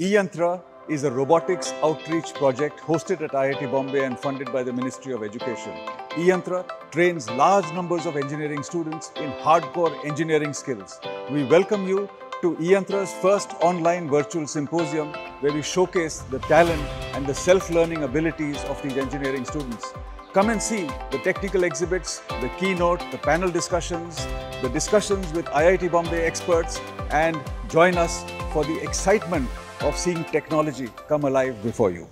eYantra is a robotics outreach project hosted at IIT Bombay and funded by the Ministry of Education. eYantra trains large numbers of engineering students in hardcore engineering skills. We welcome you to eYantra's first online virtual symposium where we showcase the talent and the self-learning abilities of these engineering students. Come and see the technical exhibits, the keynote, the panel discussions, the discussions with IIT Bombay experts and join us for the excitement of seeing technology come alive before you.